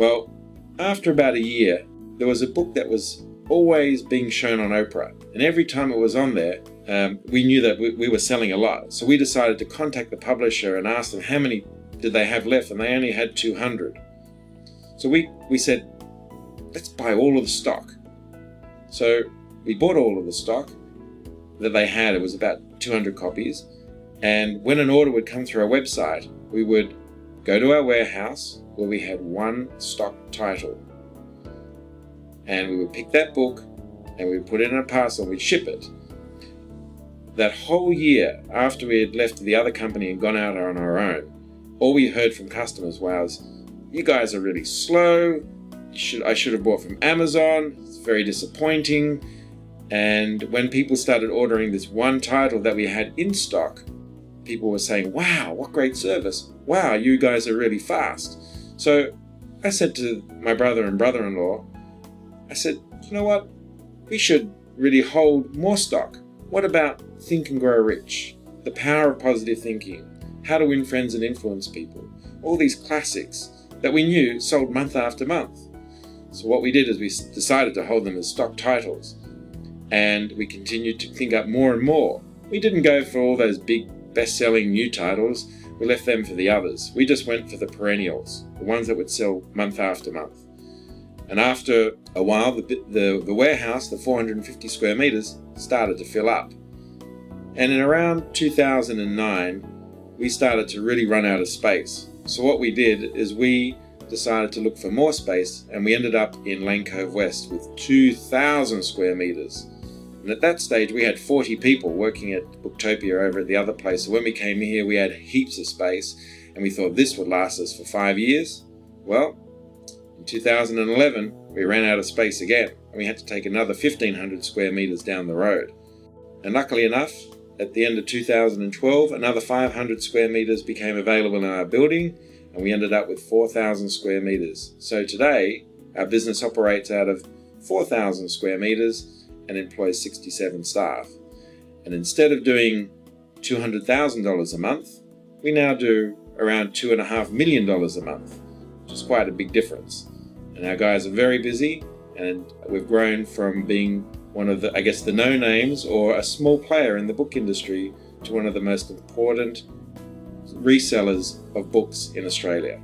Well, after about a year, there was a book that was always being shown on Oprah. And every time it was on there, um, we knew that we, we were selling a lot. So we decided to contact the publisher and ask them how many did they have left, and they only had 200. So we, we said, let's buy all of the stock. So we bought all of the stock that they had. It was about 200 copies. And when an order would come through our website, we would go to our warehouse where we had one stock title. And we would pick that book and we'd put it in a parcel and we'd ship it. That whole year after we had left the other company and gone out on our own, all we heard from customers was, You guys are really slow. Should, I should have bought from Amazon. It's very disappointing. And when people started ordering this one title that we had in stock, people were saying, Wow, what great service. Wow, you guys are really fast. So I said to my brother and brother in law, I said, You know what? We should really hold more stock. What about Think and Grow Rich? The Power of Positive Thinking, How to Win Friends and Influence People. All these classics that we knew sold month after month. So what we did is we decided to hold them as stock titles. And we continued to think up more and more. We didn't go for all those big best-selling new titles. We left them for the others. We just went for the perennials, the ones that would sell month after month. And after a while, the, the, the warehouse, the 450 square meters, started to fill up. And in around 2009, we started to really run out of space. So what we did is we decided to look for more space and we ended up in Lane Cove West with 2,000 square meters. And at that stage, we had 40 people working at Booktopia over at the other place. So when we came here, we had heaps of space and we thought this would last us for five years. Well, in 2011, we ran out of space again and we had to take another 1,500 square meters down the road. And luckily enough, at the end of 2012, another 500 square meters became available in our building and we ended up with 4,000 square meters. So today, our business operates out of 4,000 square meters and employs 67 staff. And instead of doing $200,000 a month, we now do around $2.5 million a month, which is quite a big difference. And our guys are very busy, and we've grown from being one of the, I guess, the no names or a small player in the book industry to one of the most important resellers of books in Australia.